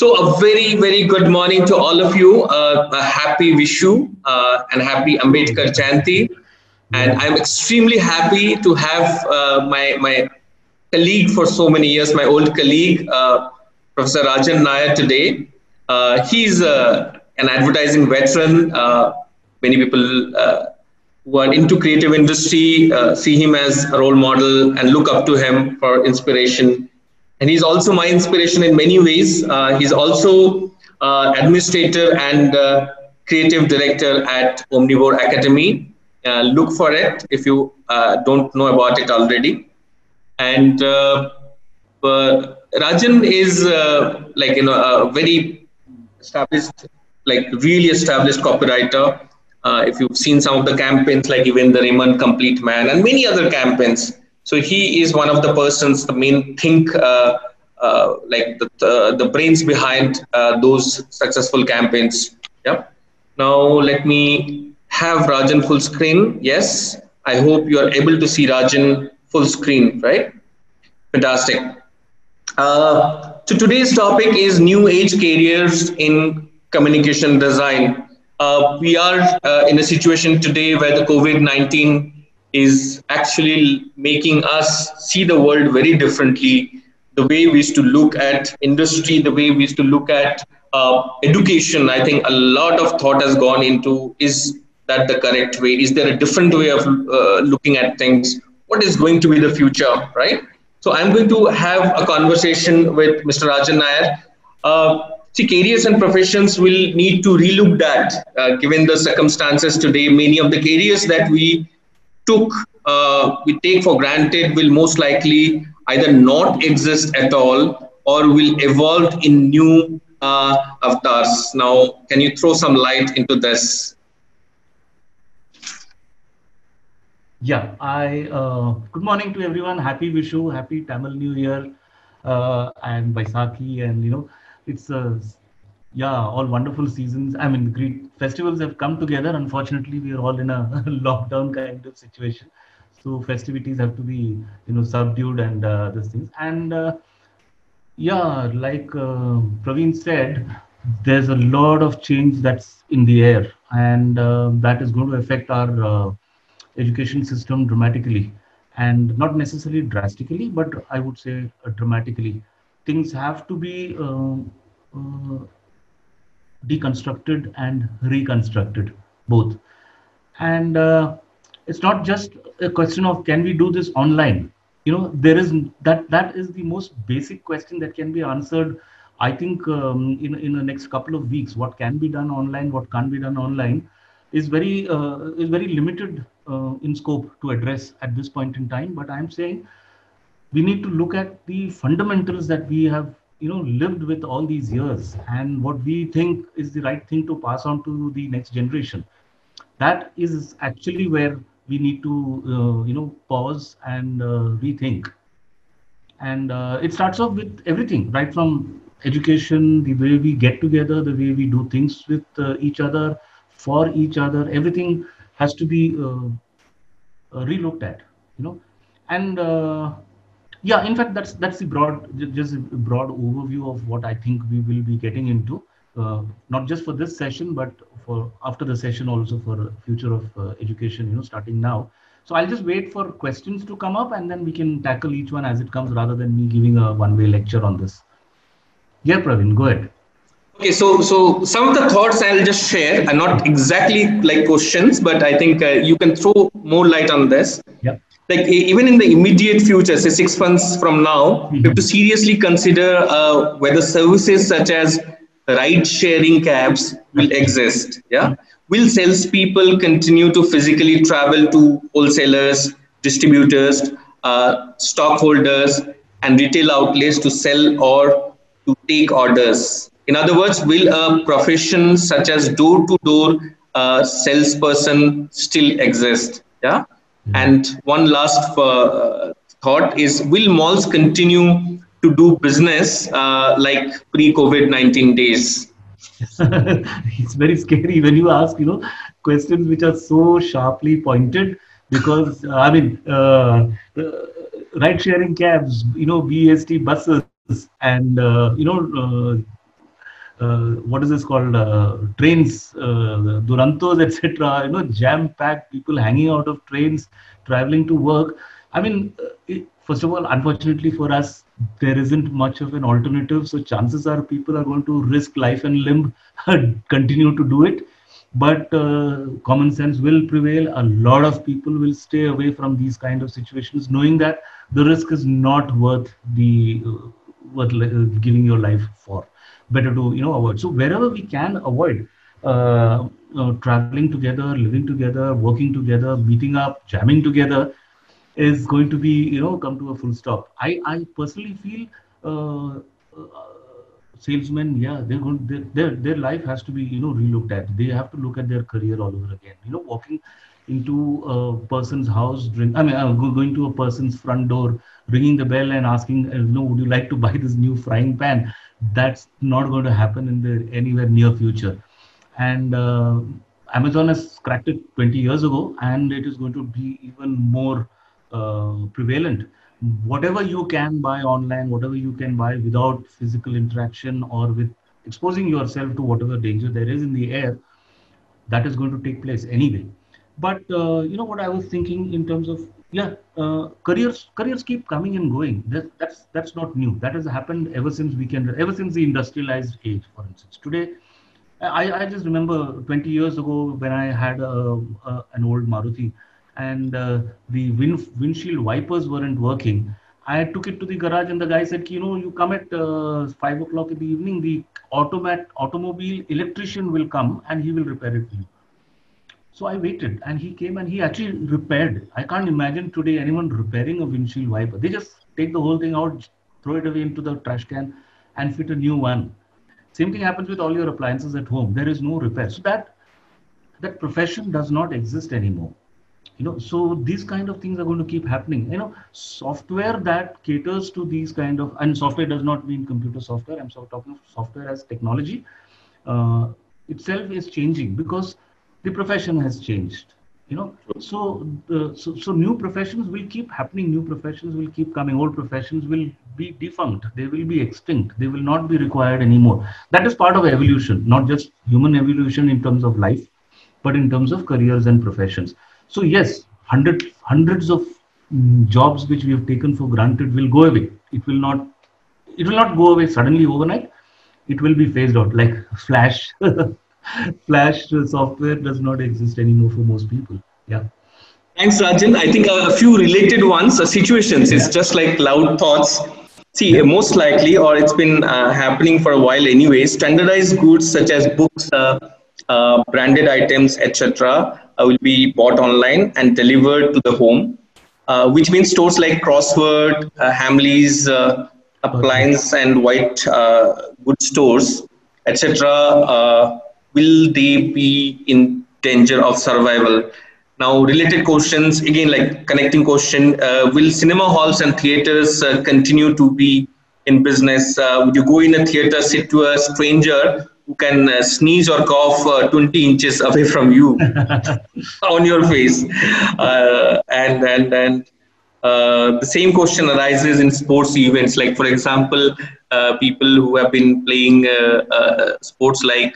So a very, very good morning to all of you. Uh, a happy Vishu uh, and happy Ambedkar Jayanti. And I'm extremely happy to have uh, my, my colleague for so many years, my old colleague, uh, Professor Rajan Nair today. Uh, he's uh, an advertising veteran. many people who are into creative industry see him as a role model and look up to him for inspiration and he's also my inspiration in many ways. Uh, he's also uh, administrator and uh, creative director at Omnivore Academy. Uh, look for it if you uh, don't know about it already. And uh, Rajan is like you know a very established, like really established copywriter. if you've seen some of the campaigns, like even the Raymond Complete Man and many other campaigns, so he is one of the persons, the main think, uh, uh, like the, the, the, brains behind uh, those successful campaigns. Yeah. Now let me have Rajan full screen. Yes. I hope you are able to see Rajan full screen, right? Fantastic. Uh, so today's topic is new age careers in communication design. Uh, we are uh, in a situation today where the COVID-19 is actually making us see the world very differently. The way we used to look at industry, the way we used to look at uh, education, I think a lot of thought has gone into is that the correct way? Is there a different way of uh, looking at things? What is going to be the future, right? So I'm going to have a conversation with Mr. Rajan Nair. Uh, see, careers and professions will need to relook that, uh, given the circumstances today. Many of the careers that we took uh, we take for granted will most likely either not exist at all or will evolve in new uh, avatars. Now, can you throw some light into this? Yeah, I uh, good morning to everyone. Happy Vishu, happy Tamil New Year, uh, and Baisakhi, and you know, it's a yeah, all wonderful seasons. I mean, great festivals have come together. Unfortunately, we are all in a lockdown kind of situation, so festivities have to be, you know, subdued and uh, these things. And uh, yeah, like uh, Pravin said, there's a lot of change that's in the air, and uh, that is going to affect our uh, education system dramatically, and not necessarily drastically, but I would say uh, dramatically. Things have to be deconstructed and reconstructed both. And uh, it's not just a question of can we do this online? You know there is that that is the most basic question that can be answered i think um, in in the next couple of weeks. What can be done online what can't be done online is very uh, is very limited uh, in scope to address at this point in time. But i'm saying we need to look at the fundamentals that we have you know lived with all these years and what we think is the right thing to pass on to the next generation. That is actually where we need to uh, you know pause and uh, rethink. And uh, it starts off with everything right from education the way we get together the way we do things with uh, each other for each other. Everything has to be uh, uh, relooked at you know. And yeah in fact that's that's the broad just a broad overview of what i think we will be getting into uh, not just for this session but for after the session also for future of uh, education you know starting now. So i'll just wait for questions to come up and then we can tackle each one as it comes rather than me giving a one way lecture on this. Yeah pravin go ahead. Okay so so some of the thoughts i'll just share are not exactly like questions but i think uh, you can throw more light on this. Yeah like even in the immediate future, say six months from now, we have to seriously consider uh, whether services such as ride-sharing cabs will exist. Yeah, will salespeople continue to physically travel to wholesalers, distributors, uh, stockholders, and retail outlets to sell or to take orders? In other words, will a profession such as door-to-door uh, salesperson still exist? Yeah. And one last uh, thought is Will malls continue to do business uh, like pre COVID 19 days? it's very scary when you ask, you know, questions which are so sharply pointed because, uh, I mean, uh, ride sharing cabs, you know, BEST buses, and, uh, you know, uh, uh, what is this called uh, trains uh, durontos etc you know jam packed people hanging out of trains traveling to work. I mean uh, it, first of all unfortunately for us there isn't much of an alternative so chances are people are going to risk life and limb continue to do it. But uh, common sense will prevail. A lot of people will stay away from these kind of situations knowing that the risk is not worth the uh, worth uh, giving your life for better to you know avoid. So wherever we can avoid uh, uh, traveling together living together working together meeting up jamming together is going to be you know come to a full stop. I i personally feel uh, uh salesmen yeah they're going their, their life has to be you know relooked at. They have to look at their career all over again. You know walking into a person's house drink i mean uh, going to a person's front door ringing the bell and asking uh, you know would you like to buy this new frying pan that's not going to happen in the anywhere near future. And uh, amazon has cracked it 20 years ago and it is going to be even more uh, prevalent. Whatever you can buy online whatever you can buy without physical interaction or with exposing yourself to whatever danger there is in the air that is going to take place anyway. But uh, you know what i was thinking in terms of yeah uh, careers careers keep coming and going. That, that's that's not new. That has happened ever since we can ever since the industrialized age for instance. Today i, I just remember 20 years ago when i had a, a, an old maruti and uh, the wind, windshield wipers weren't working. I took it to the garage and the guy said you know you come at uh, 5 o'clock in the evening the automat automobile electrician will come and he will repair it for you so I waited and he came and he actually repaired. I can't imagine today anyone repairing a windshield wiper. They just take the whole thing out, throw it away into the trash can and fit a new one. Same thing happens with all your appliances at home. There is no repair. So that that profession does not exist anymore. You know, so these kind of things are going to keep happening. You know, software that caters to these kind of and software does not mean computer software. I'm so talking software as technology uh, itself is changing because the profession has changed you know. So the so, so new professions will keep happening new professions will keep coming old professions will be defunct they will be extinct they will not be required anymore. That is part of evolution not just human evolution in terms of life but in terms of careers and professions. So yes hundreds hundreds of mm, jobs which we have taken for granted will go away. It will not it will not go away suddenly overnight. It will be phased out like flash Flash software does not exist anymore for most people. Yeah. Thanks, Rajan. I think a few related ones, uh, situations. It's just like loud thoughts. See, most likely, or it's been uh, happening for a while anyway. Standardized goods such as books, uh, uh branded items, etc., uh, will be bought online and delivered to the home. Uh, which means stores like Crossword, Hamleys, Appliance, and White good stores, etc will they be in danger of survival? Now, related questions, again, like connecting question, uh, will cinema halls and theaters uh, continue to be in business? Uh, would you go in a theater, sit to a stranger who can uh, sneeze or cough uh, 20 inches away from you on your face? Uh, and, and, and the same question arises in sports events, like, for example, people who have been playing sports like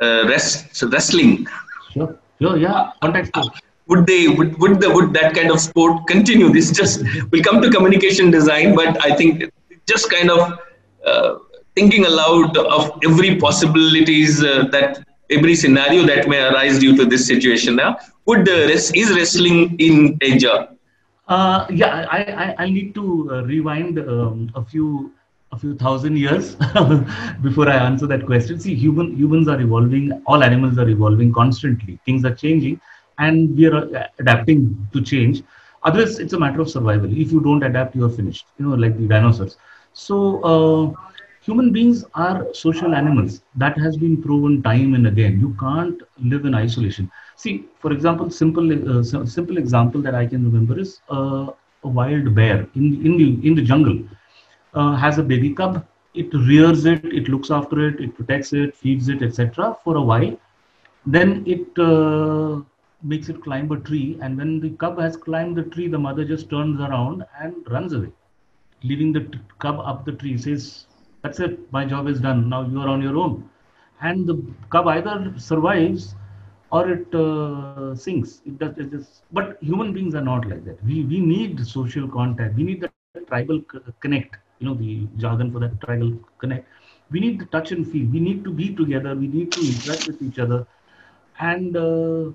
uh, rest, wrestling. Sure, sure, yeah, contact sport. Would they would would the would that kind of sport continue? This just will come to communication design, but I think just kind of uh, thinking aloud of every possibilities uh, that every scenario that may arise due to this situation. Now, would the res- is wrestling in danger? Uh, yeah, I, I I need to uh, rewind um, a few a few thousand years before I answer that question. See, human humans are evolving. All animals are evolving constantly. Things are changing, and we are uh, adapting to change. Otherwise, it's a matter of survival. If you don't adapt, you are finished. You know, like the dinosaurs. So, uh, human beings are social animals. That has been proven time and again. You can't live in isolation. See, for example, simple uh, simple example that I can remember is uh, a wild bear in in the in the jungle uh, has a baby cub. It rears it, it looks after it, it protects it, feeds it, etc. for a while. Then it uh, makes it climb a tree, and when the cub has climbed the tree, the mother just turns around and runs away, leaving the t- cub up the tree. Says, That's it. My job is done. Now you are on your own. And the cub either survives or it uh, sinks. It does, it just, but human beings are not like that. We, we need social contact. We need the tribal connect, you know, the jargon for that tribal connect. We need the touch and feel. We need to be together. We need to interact with each other. And uh,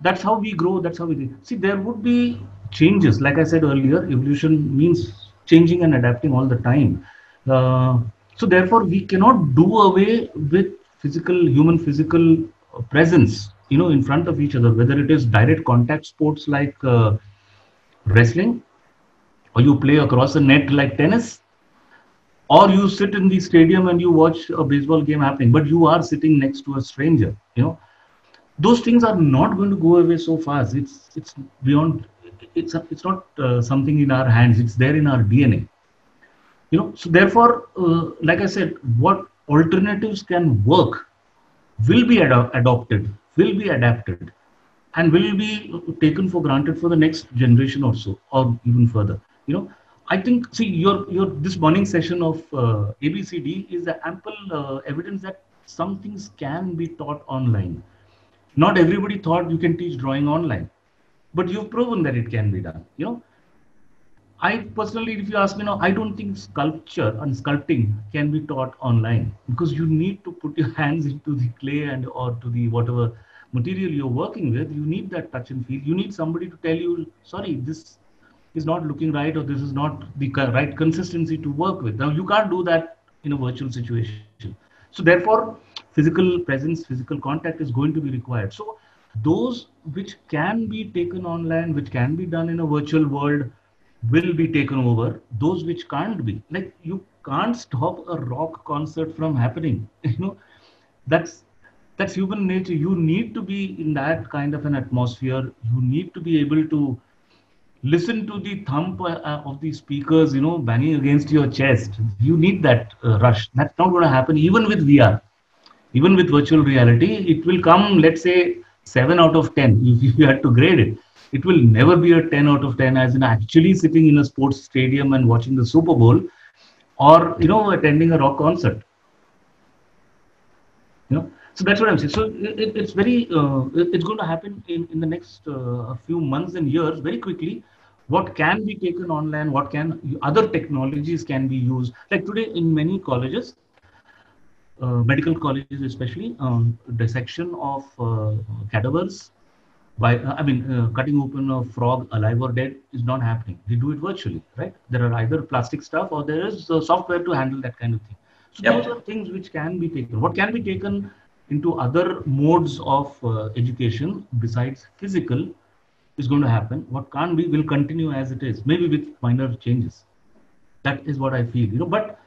that's how we grow. That's how we. See, there would be changes. Like I said earlier, evolution means changing and adapting all the time. Uh, so therefore, we cannot do away with physical, human physical presence, you know, in front of each other, whether it is direct contact sports like uh, wrestling, or you play across a net like tennis, or you sit in the stadium and you watch a baseball game happening, but you are sitting next to a stranger, you know. Those things are not going to go away so fast. It's it's beyond. It's it's not uh, something in our hands. It's there in our DNA you know so therefore uh, like i said what alternatives can work will be ad- adopted will be adapted and will be taken for granted for the next generation or so or even further you know i think see your your this morning session of uh, abcd is ample uh, evidence that some things can be taught online not everybody thought you can teach drawing online but you've proven that it can be done you know I personally, if you ask me now, I don't think sculpture and sculpting can be taught online because you need to put your hands into the clay and or to the whatever material you're working with. You need that touch and feel. You need somebody to tell you, sorry, this is not looking right or this is not the right consistency to work with. Now you can't do that in a virtual situation. So therefore, physical presence, physical contact is going to be required. So those which can be taken online, which can be done in a virtual world will be taken over those which can't be like you can't stop a rock concert from happening you know that's that's human nature you need to be in that kind of an atmosphere you need to be able to listen to the thump uh, of the speakers you know banging against your chest. You need that uh, rush. That's not going to happen. Even with vr even with virtual reality it will come let's say 7 out of 10 if you had to grade it. It will never be a 10 out of 10 as in actually sitting in a sports stadium and watching the super bowl or you know attending a rock concert. You know so that's what i'm saying. So it, it's very uh, it's going to happen in, in the next uh, few months and years very quickly. What can be taken online what can other technologies can be used. Like today in many colleges uh, medical colleges especially um, dissection of uh, cadavers by uh, i mean uh, cutting open a frog alive or dead is not happening. They do it virtually right? There are either plastic stuff or there is uh, software to handle that kind of thing. So yep. those are things which can be taken. What can be taken into other modes of uh, education besides physical is going to happen what can't be will continue as it is maybe with minor changes that is what i feel you know but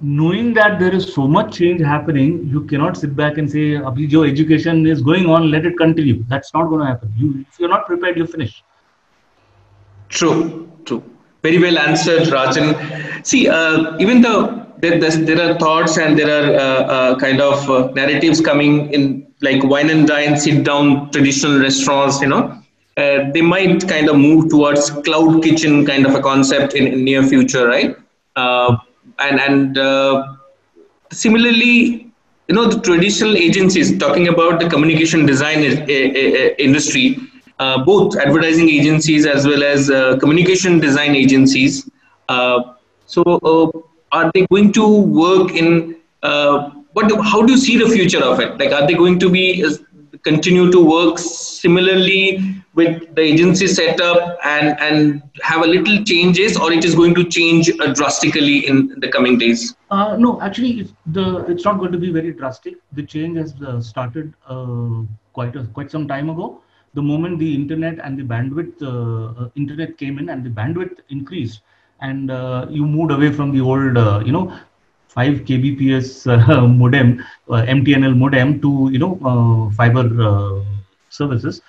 knowing that there is so much change happening, you cannot sit back and say, Abhi, your education is going on, let it continue. That's not going to happen. You, if you're not prepared, you finish. True, true. Very well answered, Rajan. See, uh, even though there, there, are thoughts and there are uh, uh, kind of uh, narratives coming in, like wine and dine, sit down, traditional restaurants, you know, uh, they might kind of move towards cloud kitchen kind of a concept in, in near future, right? And and similarly you know the traditional agencies talking about the communication design industry uh, both advertising agencies as well as uh, communication design agencies uh, so are they going to work in uh, what how do you see the future of it? Like are they going to be continue to work similarly with the agency setup and and have a little changes or it is going to change uh, drastically in the coming days? Uh, no actually it's the it's not going to be very drastic. The change has uh, started uh, quite a, quite some time ago. The moment the internet and the bandwidth uh, uh, internet came in and the bandwidth increased and you moved away from the old you know 5 kbps modem mtnl modem to you know fiber services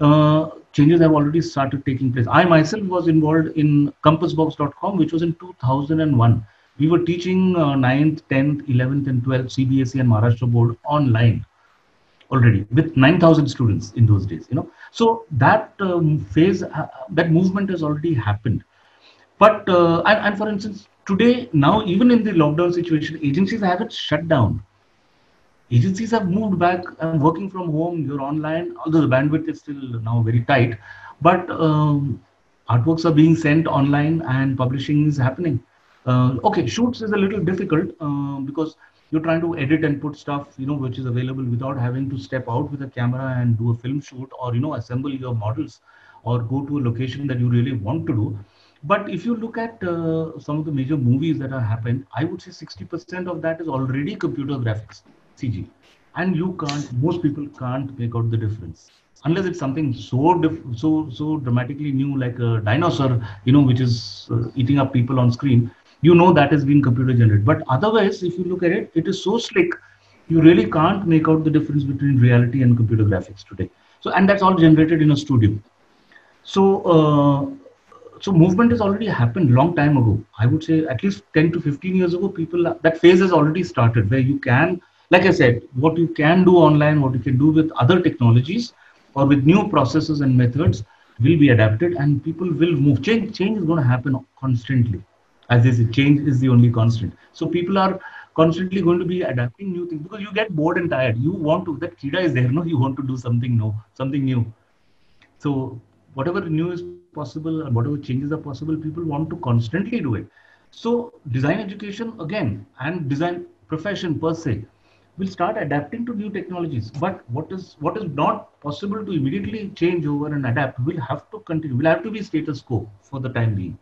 uh, changes have already started taking place. I myself was involved in compassbox.com, which was in 2001. We were teaching uh, 9th, 10th, 11th, and 12th CBSE and Maharashtra board online already with 9,000 students in those days. You know, so that um, phase, uh, that movement has already happened. But uh, and, and, for instance, today, now even in the lockdown situation, agencies haven't shut down. Agencies have moved back and working from home. You're online, although the bandwidth is still now very tight, but um, artworks are being sent online and publishing is happening. Uh, okay, shoots is a little difficult uh, because you're trying to edit and put stuff, you know, which is available without having to step out with a camera and do a film shoot or, you know, assemble your models or go to a location that you really want to do. But if you look at uh, some of the major movies that have happened, I would say 60% of that is already computer graphics, CG. And you can't, most people can't make out the difference. Unless it's something so so so dramatically new like a dinosaur you know which is uh, eating up people on screen you know that is being computer generated. But otherwise if you look at it it is so slick you really can't make out the difference between reality and computer graphics today. So and that's all generated in a studio. So uh, so movement has already happened long time ago i would say at least 10 to 15 years ago people that phase has already started where you can like i said what you can do online what you can do with other technologies or with new processes and methods will be adapted and people will move change change is going to happen constantly as they say, change is the only constant. So people are constantly going to be adapting new things because you get bored and tired. You want to that kida is there, no? You want to do something new, something new. So whatever new is possible and whatever changes are possible, people want to constantly do it. So design education again and design profession per se will start adapting to new technologies. But what is what is not possible to immediately change over and adapt will have to continue. Will have to be status quo for the time being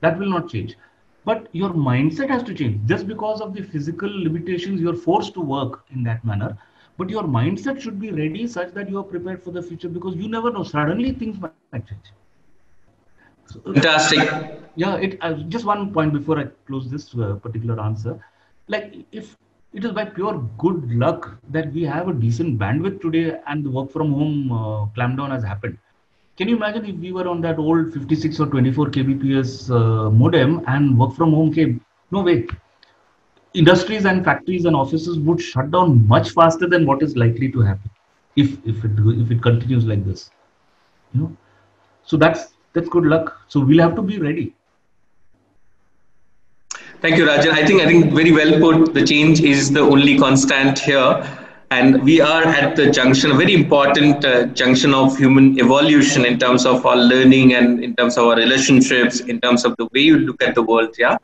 that will not change but your mindset has to change just because of the physical limitations you're forced to work in that manner but your mindset should be ready such that you are prepared for the future because you never know suddenly things might change fantastic yeah it uh, just one point before i close this uh, particular answer like if it is by pure good luck that we have a decent bandwidth today and the work from home uh, clampdown has happened can you imagine if we were on that old 56 or 24 kbps uh, modem and work from home came? No way. Industries and factories and offices would shut down much faster than what is likely to happen if if it if it continues like this. You know, so that's that's good luck. So we'll have to be ready. Thank you, Rajan. I think I think very well put. The change is the only constant here and we are at the junction, a very important uh, junction of human evolution in terms of our learning and in terms of our relationships, in terms of the way you look at the world. Yeah.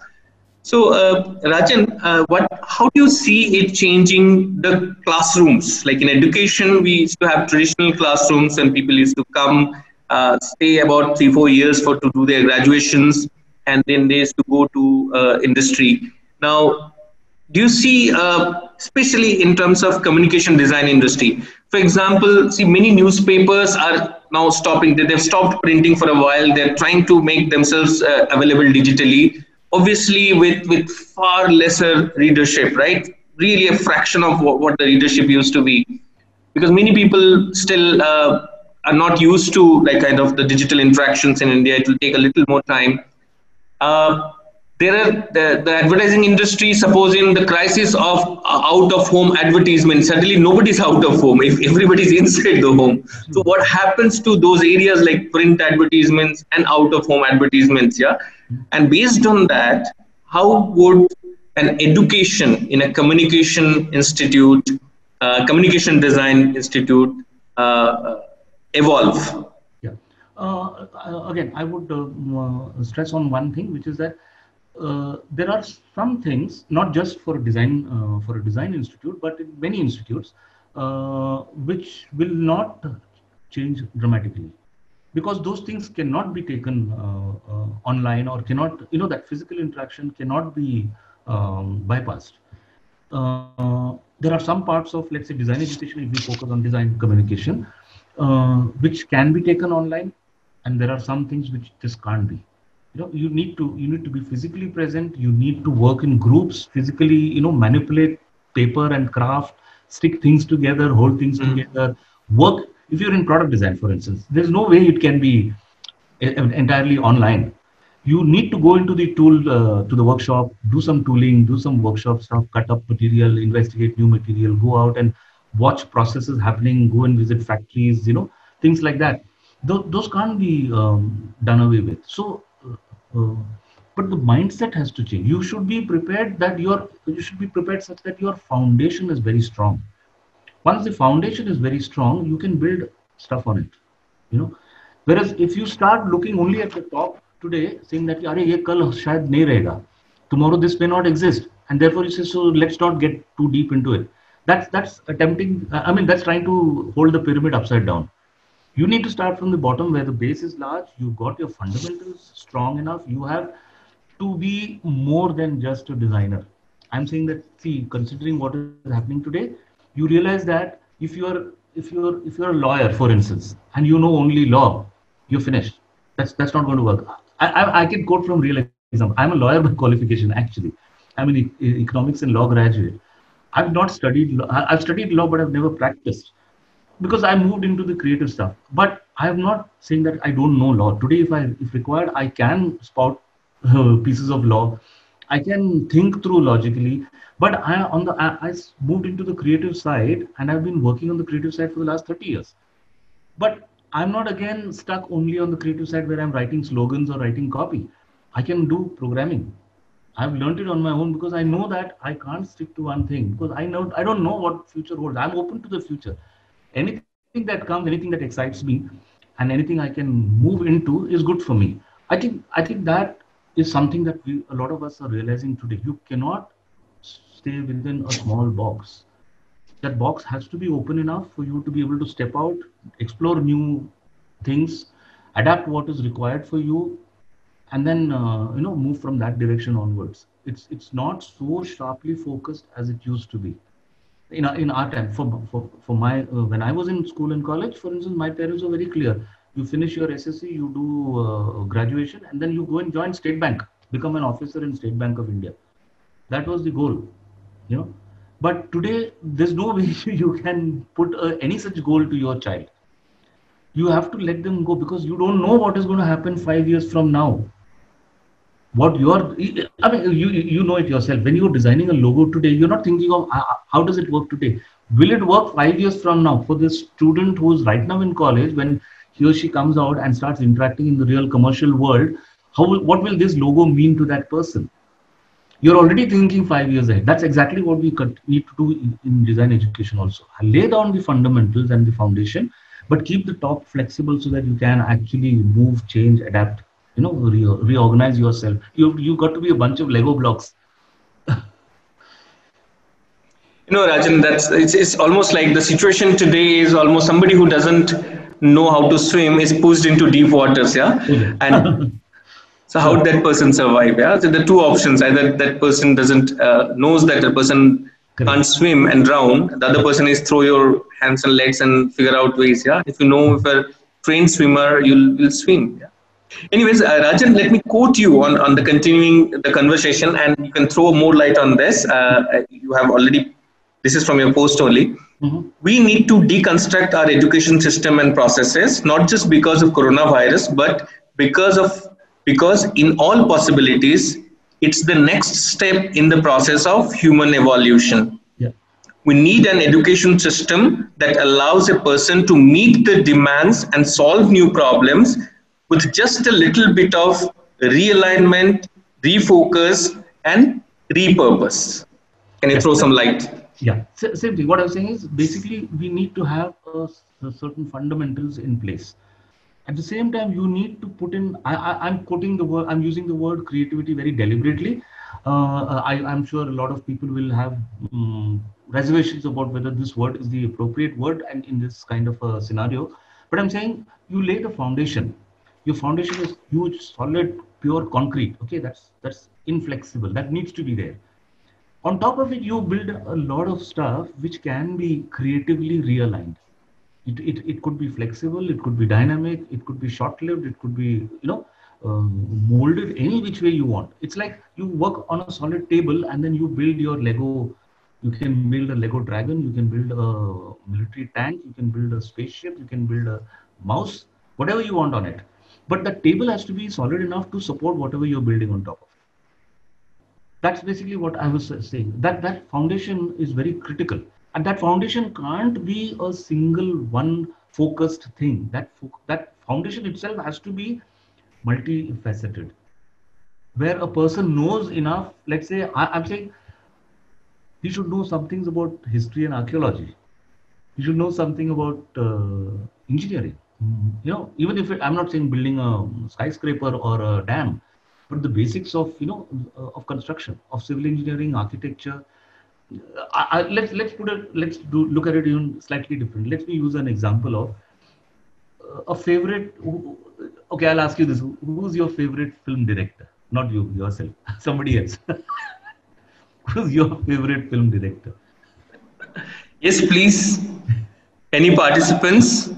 So, uh, Rajan, uh, what? How do you see it changing the classrooms? Like in education, we used to have traditional classrooms, and people used to come, uh, stay about three, four years for to do their graduations, and then they to go to uh, industry. Now, do you see, uh, especially in terms of communication design industry, for example, see many newspapers are now stopping. They've stopped printing for a while. They're trying to make themselves uh, available digitally. Obviously, with with far lesser readership, right? Really, a fraction of what, what the readership used to be, because many people still uh, are not used to like kind of the digital interactions in India. It will take a little more time. Uh, there are the, the advertising industry supposing the crisis of uh, out of home advertisement suddenly nobody's out of home if everybody's inside the home so what happens to those areas like print advertisements and out of home advertisements yeah and based on that how would an education in a communication institute uh, communication design institute uh, evolve. Yeah. Uh, again i would uh, stress on one thing which is that uh, there are some things, not just for design uh, for a design institute, but in many institutes, uh, which will not change dramatically, because those things cannot be taken uh, uh, online or cannot, you know, that physical interaction cannot be um, bypassed. there are some parts of, let's say, design education, if we focus on design communication, which can be taken online, and there are some things which just can't be. You know you need to you need to be physically present. You need to work in groups physically you know manipulate paper and craft stick things together hold things mm. together. Work if you're in product design for instance there's no way it can be entirely online. You need to go into the tool uh, to the workshop do some tooling do some workshop stuff cut up material investigate new material go out and watch processes happening, go and visit factories, you know, things like that. Th- those can't be um, done away with. So, uh, uh, but the mindset has to change. You should be prepared that your you should be prepared such that your foundation is very strong. Once the foundation is very strong, you can build stuff on it. You know, whereas if you start looking only at the top today, saying that "Arey, ye kal shayad nahi rahega," tomorrow this may not exist, and therefore you say, "So let's not get too deep into it." That's that's attempting i mean that's trying to hold the pyramid upside down. You need to start from the bottom where the base is large. You've got your fundamentals strong enough. You have to be more than just a designer. I'm saying that see considering what is happening today you realize that if you're if you're if you're a lawyer for instance and you know only law you're finished. That's that's not going to work. I i, I can quote from real example i'm a lawyer by qualification actually. I'm an e- economics and law graduate i've not studied law i've studied law but i've never practiced because I moved into the creative stuff. But I am not saying that I don't know law. Today, if I if required, I can spout uh, pieces of law. I can think through logically. But I on the I, I moved into the creative side, and I've been working on the creative side for the last 30 years. But I'm not again stuck only on the creative side where I'm writing slogans or writing copy. I can do programming. I've learned it on my own because I know that I can't stick to one thing because I know I don't know what future holds. I'm open to the future anything that comes, anything that excites me, and anything I can move into is good for me. I think I think that is something that we a lot of us are realizing today. You cannot stay within a small box. That box has to be open enough for you to be able to step out, explore new things, adapt what is required for you, and then uh, you know move from that direction onwards. It's it's not so sharply focused as it used to be. In our, in our time for for, for my uh, when i was in school and college for instance my parents were very clear. You finish your ssc you do uh, graduation and then you go and join state bank become an officer in state bank of india. That was the goal you know. But today there's no way you can put uh, any such goal to your child. You have to let them go because you don't know what is going to happen 5 years from now what you're i mean you you know it yourself. When you're designing a logo today you're not thinking of uh, how does it work today? Will it work five years from now? For the student who's right now in college when he or she comes out and starts interacting in the real commercial world how what will this logo mean to that person? You're already thinking five years ahead. That's exactly what we need to do in, in design education also. Lay down the fundamentals and the foundation but keep the top flexible so that you can actually move change adapt you know re- reorganize yourself. You you got to be a bunch of lego blocks. You know rajan that's it's, it's almost like the situation today is almost somebody who doesn't know how to swim is pushed into deep waters yeah? And so how did that person survive yeah? So the two options either that person doesn't uh, knows that the person can't swim and drown the other person is throw your hands and legs and figure out ways yeah? If you know if a trained swimmer you'll, you'll swim yeah Anyways, uh, Rajan, let me quote you on, on the continuing the conversation and you can throw more light on this. Uh, you have already, this is from your post only. Mm-hmm. We need to deconstruct our education system and processes, not just because of coronavirus, but because of, because in all possibilities, it's the next step in the process of human evolution. Yeah. We need an education system that allows a person to meet the demands and solve new problems with just a little bit of realignment, refocus, and repurpose. Can you throw some light? Yeah, same thing. What I was saying is basically we need to have a, a certain fundamentals in place. At the same time, you need to put in. I, am quoting the word. I'm using the word creativity very deliberately. Uh, I, am sure a lot of people will have um, reservations about whether this word is the appropriate word and in this kind of a scenario. But I'm saying you lay the foundation your foundation is huge solid pure concrete. Okay that's that's inflexible. That needs to be there. On top of it you build a lot of stuff which can be creatively realigned. It, it, it could be flexible it could be dynamic it could be short lived it could be you know um, molded any which way you want. It's like you work on a solid table and then you build your lego. You can build a lego dragon you can build a military tank you can build a spaceship you can build a mouse whatever you want on it but the table has to be solid enough to support whatever you're building on top of that's basically what i was saying that that foundation is very critical and that foundation can't be a single one focused thing that that foundation itself has to be multifaceted where a person knows enough. Let's say I, am saying he should know some things about history and archaeology. He should know something about uh, engineering. You know, even if it, I'm not saying building a skyscraper or a dam, but the basics of you know of construction, of civil engineering, architecture. I, I, let's let's put it. Let's do look at it even slightly different. Let me use an example of uh, a favorite. Okay, I'll ask you this: Who's your favorite film director? Not you yourself, somebody else. Who's your favorite film director? Yes, please. Any participants?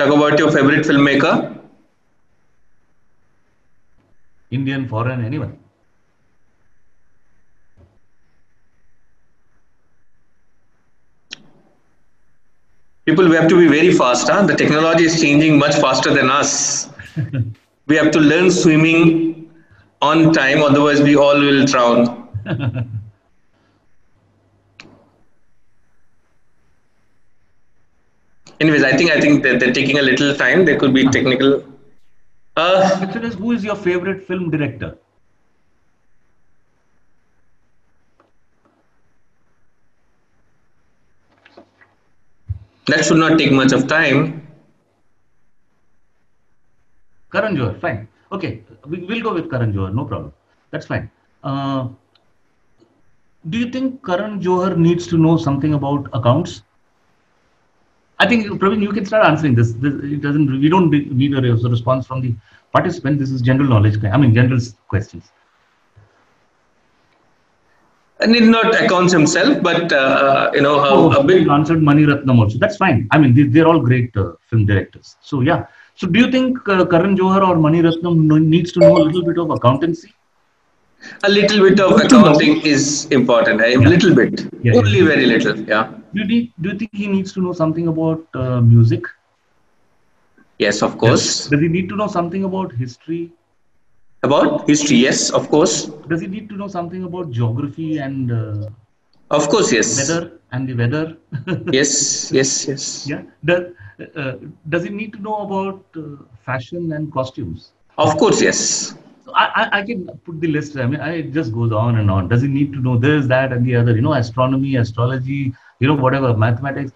Talk about your favorite filmmaker. Indian, foreign, anyone. People, we have to be very fast. Huh? The technology is changing much faster than us. we have to learn swimming on time, otherwise, we all will drown. Anyways, I think I think they're, they're taking a little time. There could be technical uh, question is, who is your favorite film director? That should not take much of time. Karan Johar, fine. Okay, we, will go with Karan Johar, no problem. That's fine. Uh, do you think Karan Johar needs to know something about accounts? I think Pravin, you can start answering this. this it doesn't. We don't need a response from the participant. This is general knowledge. I mean, general questions. And need not accounts himself, but uh, you know how oh, a big answered Mani Ratnam also. That's fine. I mean, they, are all great uh, film directors. So yeah. So do you think uh, Karan Johar or Mani Ratnam needs to know a little bit of accountancy? A little bit of accounting is important. A yeah. little bit, yeah, only yeah. very little. Yeah. Do you, do you think he needs to know something about uh, music? Yes, of course. Does, does, he need to know something about history? About history, yes, of course. Does he need to know something about geography and? Uh, of course, yes. Weather and the weather. yes, yes, yes. Yeah. Does, uh, does he need to know about uh, fashion and costumes? Of course, yes. I, I, can put the list. I mean, I, it just goes on and on. Does he need to know this, that, and the other? You know, astronomy, astrology, you know, whatever, mathematics.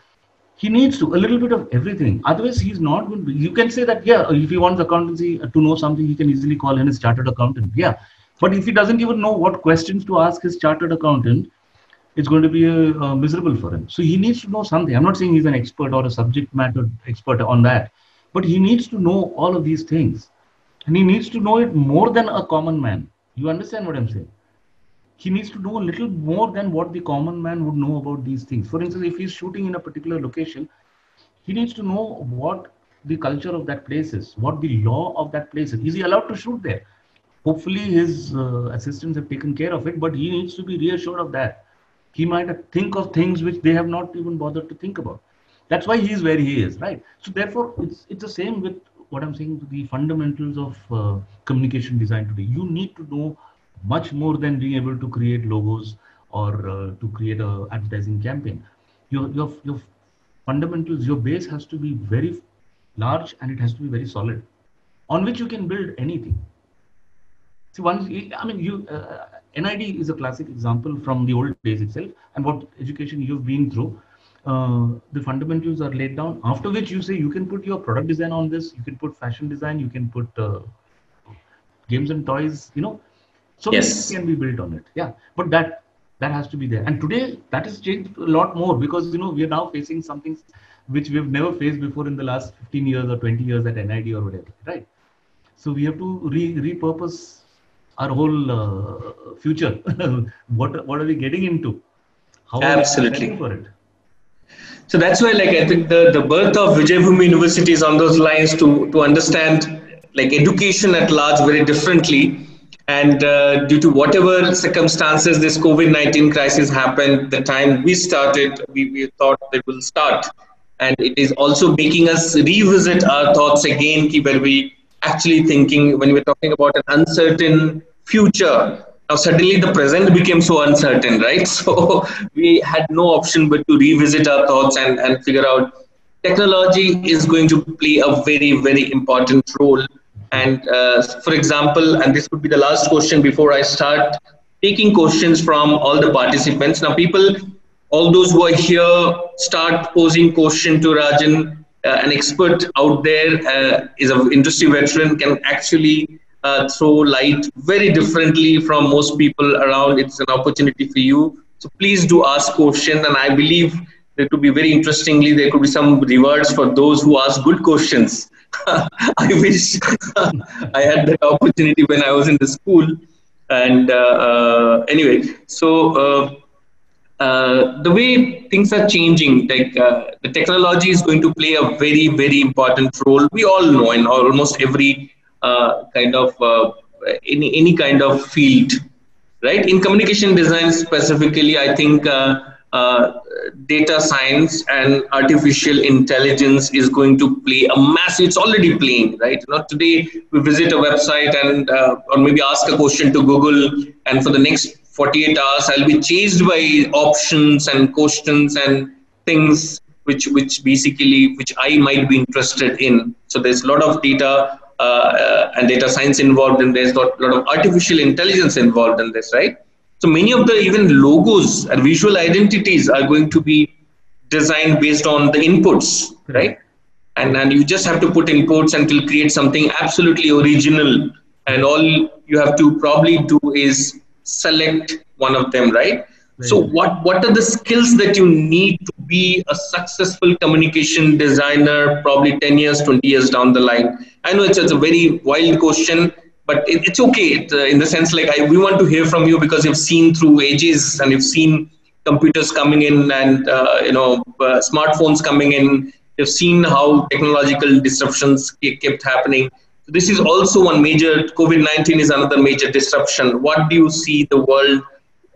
He needs to a little bit of everything. Otherwise, he's not going to. You can say that, yeah, if he wants accountancy to know something, he can easily call in his chartered accountant. Yeah, but if he doesn't even know what questions to ask his chartered accountant, it's going to be uh, uh, miserable for him. So he needs to know something. I'm not saying he's an expert or a subject matter expert on that, but he needs to know all of these things and he needs to know it more than a common man. You understand what I'm saying? He needs to know a little more than what the common man would know about these things. For instance, if he's shooting in a particular location, he needs to know what the culture of that place is, what the law of that place is. Is he allowed to shoot there? Hopefully, his uh, assistants have taken care of it, but he needs to be reassured of that. He might think of things which they have not even bothered to think about. That's why he is where he is, right? So, therefore, it's it's the same with what I'm saying to the fundamentals of uh, communication design today. You need to know much more than being able to create logos or uh, to create a advertising campaign. Your, your, your fundamentals, your base has to be very large and it has to be very solid on which you can build anything. See, once, I mean, you, uh, NID is a classic example from the old days itself and what education you've been through uh, the fundamentals are laid down. After which you say you can put your product design on this you can put fashion design you can put uh, games and toys you know. So yes. can be built on it. Yeah. But that that has to be there. And today that has changed a lot more because you know we are now facing something which we've never faced before in the last 15 years or 20 years at NID or whatever right? So we have to re- repurpose our whole uh, future. What what are we getting into? How absolutely. for it so that's why, like, I think the, the birth of Vijaybhoomi University is on those lines to, to understand, like, education at large very differently. And uh, due to whatever circumstances this COVID 19 crisis happened, the time we started, we, we thought it will start. And it is also making us revisit our thoughts again, where we actually thinking when we're talking about an uncertain future now suddenly the present became so uncertain right so we had no option but to revisit our thoughts and, and figure out technology is going to play a very very important role And uh, for example, and this would be the last question before I start taking questions from all the participants. Now, people, all those who are here, start posing question to Rajan. Uh, an expert out there uh, is an industry veteran, can actually uh, throw light very differently from most people around. It's an opportunity for you. So please do ask questions, and I believe there could be very interestingly there could be some rewards for those who ask good questions. I wish I had that opportunity when I was in the school. And uh, uh, anyway, so uh, uh the way things are changing, like uh, the technology is going to play a very, very important role. We all know in almost every kind of any any kind of field, right? In communication design specifically, I think uh, data science and artificial intelligence is going to play a massive it's already playing right know today we visit a website and uh, or maybe ask a question to google and for the next 48 hours i'll be chased by options and questions and things which which basically which i might be interested in so there's a lot of data uh, uh Uh, and data science involved and there's a lot, of artificial intelligence involved in this right so many of the even logos and visual identities are going to be designed based on the inputs, hmm. right? And and you just have to put inputs and it'll create something absolutely original. And all you have to probably do is select one of them, right? So what what are the skills that you need to be a successful communication designer probably 10 years 20 years down the line? I know it's, it's a very wild question but it, it's okay uh, in the sense like I, we want to hear from you because you've seen through ages and you've seen computers coming in and uh, you know uh, smartphones coming in. You've seen how technological disruptions kept happening. This is also one major covid-19 is another major disruption. What do you see the world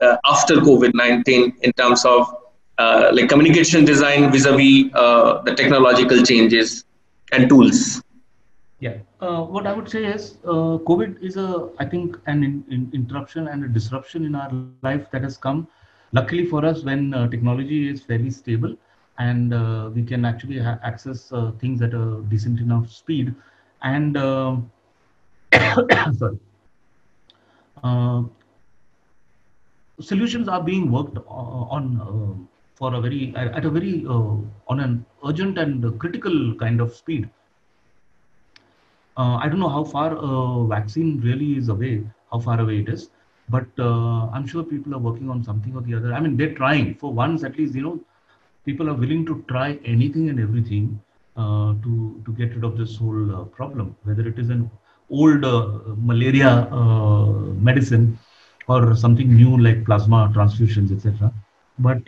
uh, after covid-19 in terms of uh, like communication design vis-a-vis uh, the technological changes and tools. Yeah, uh, what I would say is uh, COVID is a, I think, an in, in interruption and a disruption in our life that has come. Luckily for us, when uh, technology is fairly stable and we can actually access uh, things at a decent enough speed, and uh, sorry, solutions are being worked on for a very at a very on an urgent and critical kind of speed uh, I don't know how far a vaccine really is away, how far away it is, but uh, I'm sure people are working on something or the other. I mean, they're trying. For once, at least, you know, people are willing to try anything and everything uh, to to get rid of this whole uh, problem, whether it is an old uh, malaria uh, medicine or something new like plasma transfusions, etc. But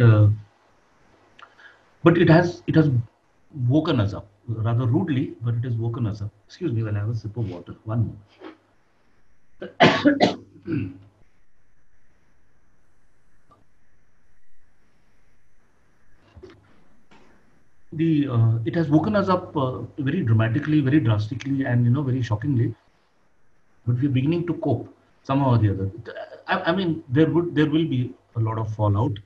but it has it has woken us up rather rudely, but it has woken us up. Excuse me while I have a sip of water. One moment. the uh, it has woken us up uh, very dramatically, very drastically, and you know very shockingly. But we're beginning to cope somehow or the other. I, I mean, there would there will be a lot of fallout.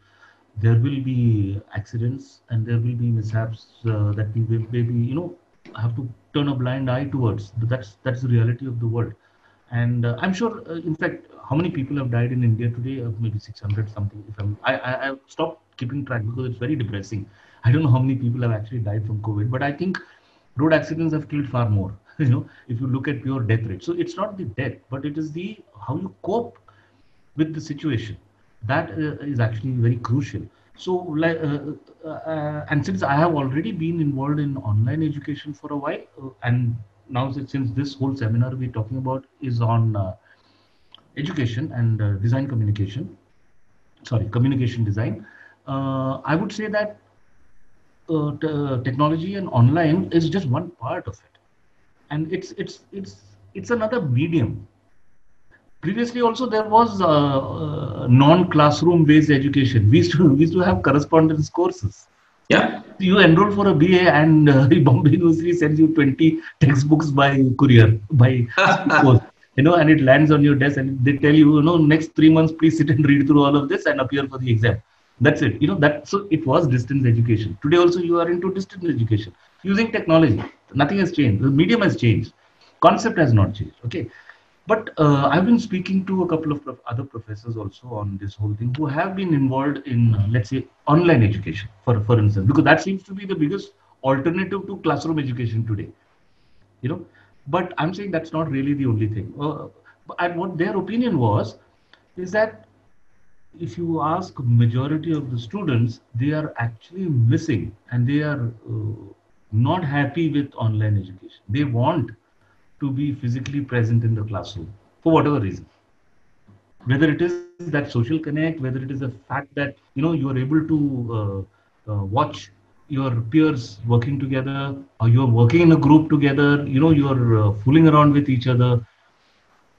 There will be accidents and there will be mishaps uh, that we will maybe you know have to turn a blind eye towards. That's that's the reality of the world. And uh, i'm sure uh, in fact how many people have died in india today? Uh, maybe 600 something if i'm I, I i've stopped keeping track because it's very depressing. I don't know how many people have actually died from covid but i think road accidents have killed far more you know if you look at pure death rate. So it's not the death but it is the how you cope with the situation. That uh, is actually very crucial. So uh, uh, and since i have already been involved in online education for a while and now since this whole seminar we're talking about is on education and design communication sorry communication design i would say that uh, technology and online is just one part of it. And it's it's it's it's another medium previously also there was uh, uh, non-classroom based education. We used to we used to have correspondence courses. Yeah. You enroll for a ba and uh, bombay university sends you 20 textbooks by courier by post. You know and it lands on your desk and they tell you you know next three months please sit and read through all of this and appear for the exam. That's it. You know that so it was distance education. Today also you are into distance education. Using technology nothing has changed. The medium has changed. Concept has not changed. Okay but uh, i've been speaking to a couple of prof- other professors also on this whole thing who have been involved in uh, let's say online education for for instance because that seems to be the biggest alternative to classroom education today you know. But i'm saying that's not really the only thing. Uh, and what their opinion was is that if you ask majority of the students they are actually missing and they are uh, not happy with online education. They want to be physically present in the classroom for whatever reason. Whether it is that social connect whether it is the fact that you know you are able to uh, uh, watch your peers working together or you're working in a group together you know you're uh, fooling around with each other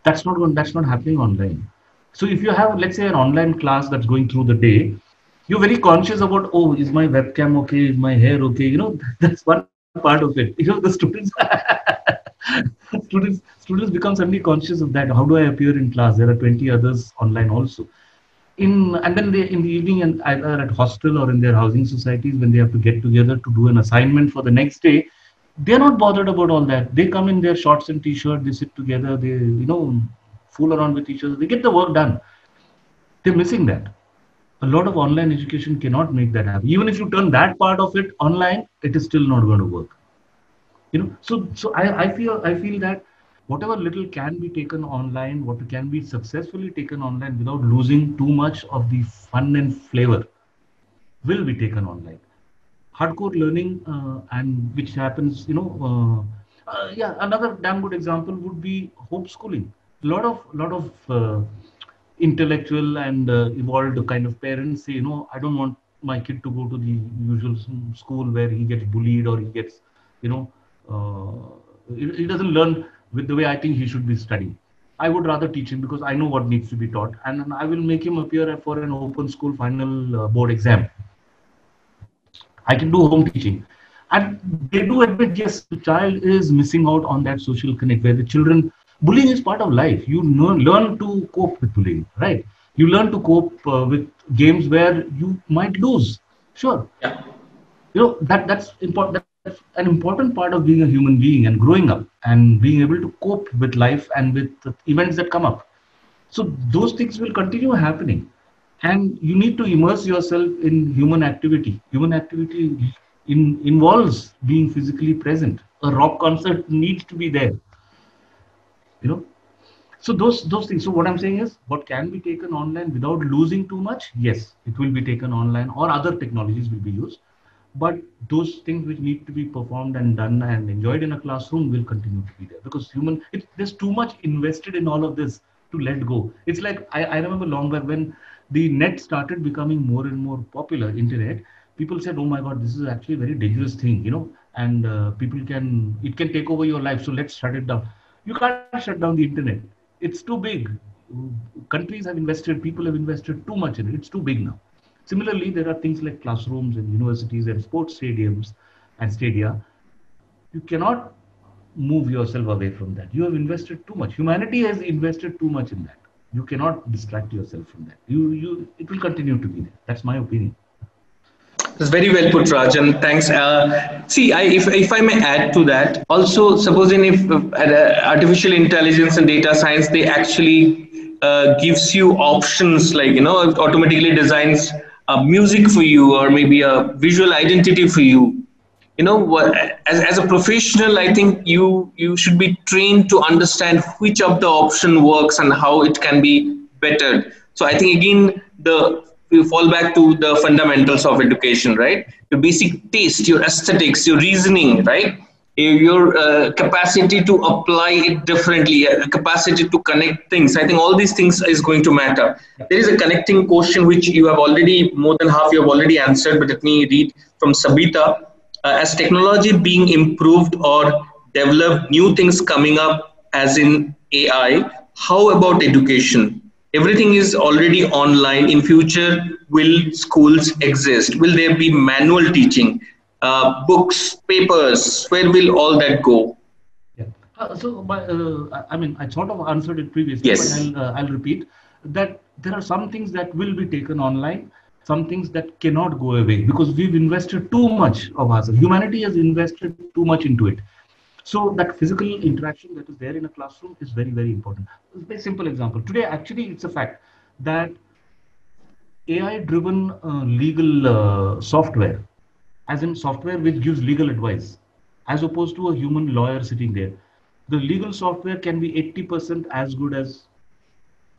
that's not that's not happening online. So if you have let's say an online class that's going through the day you're very conscious about oh is my webcam okay? Is my hair okay? You know that's one part of it. You know the students students students become suddenly conscious of that. How do i appear in class? There are 20 others online also. In and then they in the evening and either at hostel or in their housing societies when they have to get together to do an assignment for the next day they're not bothered about all that. They come in their shorts and t-shirt they sit together they you know fool around with each other. They get the work done. They're missing that. A lot of online education cannot make that happen. Even if you turn that part of it online it is still not going to work you know so so i, I feel i feel that whatever little can be taken online, what can be successfully taken online without losing too much of the fun and flavor will be taken online. Hardcore learning uh, and which happens, you know, uh, uh, yeah, another damn good example would be homeschooling. A lot of lot of uh, intellectual and uh, evolved kind of parents say, you know, I don't want my kid to go to the usual school where he gets bullied or he gets, you know, he, he doesn't learn with the way I think he should be studying. I would rather teach him because I know what needs to be taught, and I will make him appear for an open school final uh, board exam. I can do home teaching, and they do admit yes, the child is missing out on that social connect where the children. Bullying is part of life. You know, learn to cope with bullying, right? You learn to cope uh, with games where you might lose. Sure. Yeah. You know that that's important an important part of being a human being and growing up and being able to cope with life and with events that come up. So those things will continue happening. And you need to immerse yourself in human activity. Human activity in, involves being physically present. A rock concert needs to be there. You know, so those those things. So what I'm saying is, what can be taken online without losing too much? Yes, it will be taken online, or other technologies will be used but those things which need to be performed and done and enjoyed in a classroom will continue to be there. Because human it, there's too much invested in all of this to let go. It's like I, I remember long back when the net started becoming more and more popular internet people said oh my god this is actually a very dangerous thing you know? And uh, people can it can take over your life so let's shut it down. You can't shut down the internet. It's too big. Countries have invested people have invested too much in it. It's too big now Similarly, there are things like classrooms and universities and sports stadiums and stadia. You cannot move yourself away from that. You have invested too much. Humanity has invested too much in that. You cannot distract yourself from that. You, you, it will continue to be there. That's my opinion. That's very well put, Rajan. Thanks. Uh, see, I, if, if I may add to that, also supposing if uh, artificial intelligence and data science, they actually uh, gives you options like, you know, automatically designs a music for you or maybe a visual identity for you? You know as, as a professional i think you you should be trained to understand which of the option works and how it can be bettered so i think again the we fall back to the fundamentals of education right? Your basic taste your aesthetics your reasoning right your uh, capacity to apply it differently, a capacity to connect things. I think all these things is going to matter. There is a connecting question which you have already, more than half you have already answered, but let me read from Sabita. Uh, as technology being improved or developed, new things coming up, as in AI, how about education? Everything is already online. In future, will schools exist? Will there be manual teaching? Uh, books, papers, where will all that go? Yeah. Uh, so, uh, I mean, I sort of answered it previously, yes. but I'll, uh, I'll repeat that there are some things that will be taken online, some things that cannot go away because we've invested too much of us. Humanity has invested too much into it. So that physical interaction that is there in a classroom is very, very important. A very simple example. Today, actually, it's a fact that AI-driven uh, legal uh, software, as in software which gives legal advice, as opposed to a human lawyer sitting there, the legal software can be 80% as good as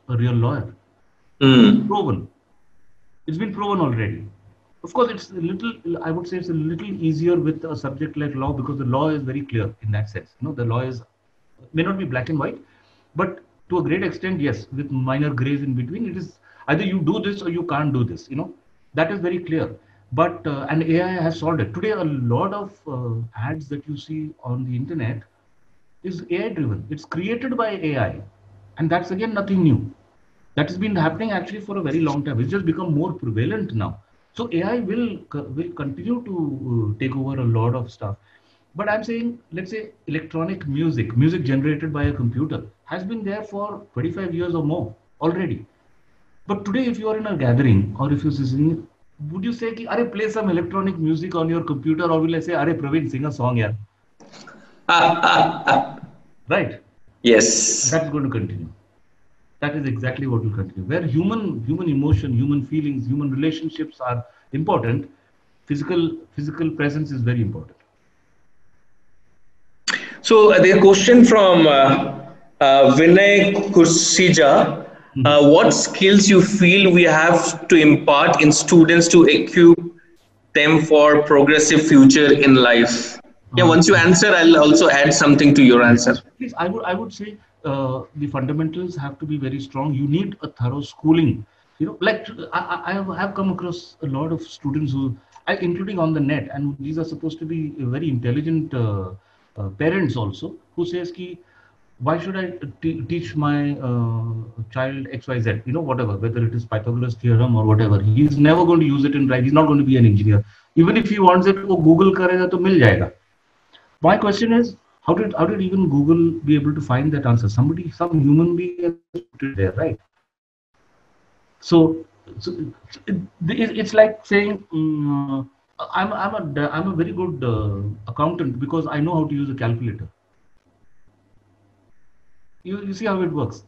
a real lawyer. Mm. Proven. It's been proven already. Of course, it's a little, I would say it's a little easier with a subject like law because the law is very clear in that sense. You know, the law is, may not be black and white, but to a great extent, yes, with minor grays in between, it is either you do this or you can't do this, you know, that is very clear. But, uh, and AI has solved it. Today, a lot of uh, ads that you see on the internet is AI driven. It's created by AI. And that's again nothing new. That has been happening actually for a very long time. It's just become more prevalent now. So AI will will continue to uh, take over a lot of stuff. But I'm saying, let's say electronic music, music generated by a computer, has been there for 25 years or more already. But today, if you are in a gathering or if you're singing, would you say, Ki, Are play some electronic music on your computer, or will I say, Are Pravin, sing a song here? right? Yes. That's going to continue. That is exactly what will continue. Where human human emotion, human feelings, human relationships are important, physical physical presence is very important. So uh, the question from uh, uh, Vinay Kursija. Uh, what skills you feel we have to impart in students to equip them for progressive future in life? Yeah once you answer i'll also add something to your answer. Please i would i would say uh, the fundamentals have to be very strong. You need a thorough schooling. You know like i, I have come across a lot of students who I, including on the net and these are supposed to be very intelligent uh, uh, parents also who says ki why should I teach my uh, child XYZ, you know, whatever, whether it is Pythagoras theorem or whatever. He's never going to use it in right. He's not going to be an engineer. Even if he wants it, वो Google करेगा तो मिल जाएगा. My question is, how did how did even Google be able to find that answer? Somebody, some human being put it there, right? So, so it, it's like saying, um, I'm I'm a I'm a very good uh, accountant because I know how to use a calculator you, you see how it works.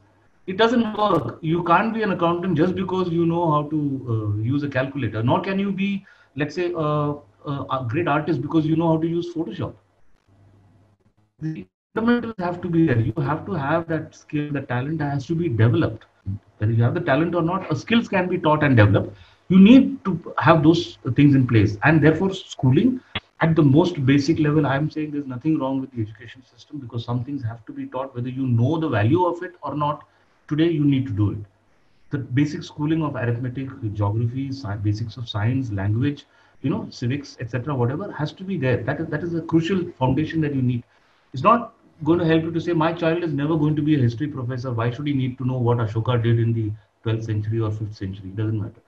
It doesn't work. You can't be an accountant just because you know how to uh, use a calculator. Nor can you be let's say a great artist because you know how to use photoshop. The fundamentals have to be there. You have to have that skill. The talent has to be developed. Whether you have the talent or not skills can be taught and developed. You need to have those things in place. And therefore schooling at the most basic level, I'm saying there's nothing wrong with the education system because some things have to be taught, whether you know the value of it or not. Today, you need to do it. The basic schooling of arithmetic, geography, basics of science, language, you know, civics, etc., whatever has to be there. That is that is a crucial foundation that you need. It's not going to help you to say my child is never going to be a history professor. Why should he need to know what Ashoka did in the 12th century or 5th century? It doesn't matter.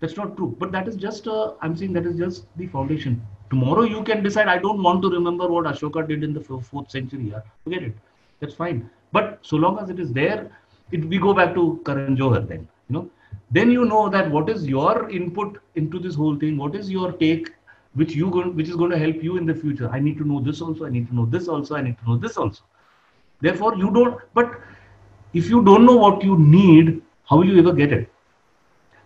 That's not true. But that is just, uh, I'm saying that is just the foundation. Tomorrow you can decide, I don't want to remember what Ashoka did in the fourth century. Yeah, forget it. That's fine. But so long as it is there, it, we go back to Karan Johar then, you know, then you know that what is your input into this whole thing, what is your take, which you going, which is going to help you in the future. I need to know this also. I need to know this also. I need to know this also. Therefore, you don't. But if you don't know what you need, how will you ever get it?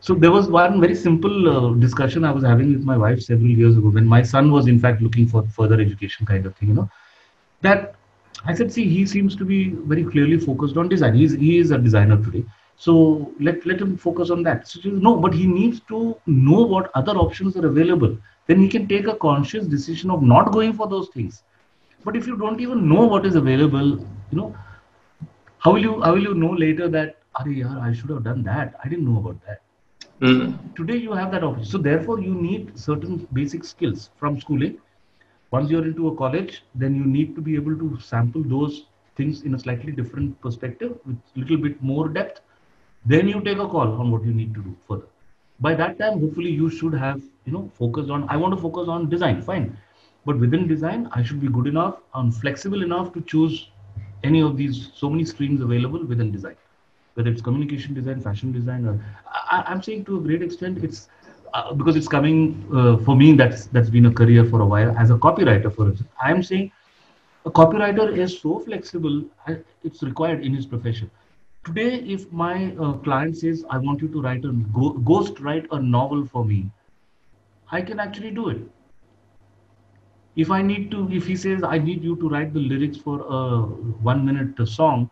So there was one very simple uh, discussion I was having with my wife several years ago when my son was in fact looking for further education kind of thing, you know, that I said, see, he seems to be very clearly focused on design. He's, he is a designer today. So let, let him focus on that. So no, but he needs to know what other options are available. Then he can take a conscious decision of not going for those things. But if you don't even know what is available, you know, how will you how will you know later that I should have done that? I didn't know about that. Mm. Today you have that option. So therefore you need certain basic skills from schooling. Once you're into a college, then you need to be able to sample those things in a slightly different perspective with a little bit more depth. Then you take a call on what you need to do further. By that time, hopefully you should have, you know, focused on, I want to focus on design, fine. But within design, I should be good enough and flexible enough to choose any of these so many streams available within design whether it's communication design, fashion design, or I, am saying to a great extent, it's uh, because it's coming uh, for me. That's that's been a career for a while as a copywriter. For instance, I am saying a copywriter is so flexible it's required in his profession today if my uh, client says i want you to write a go- ghost write a novel for me i can actually do it if i need to if he says i need you to write the lyrics for a one minute song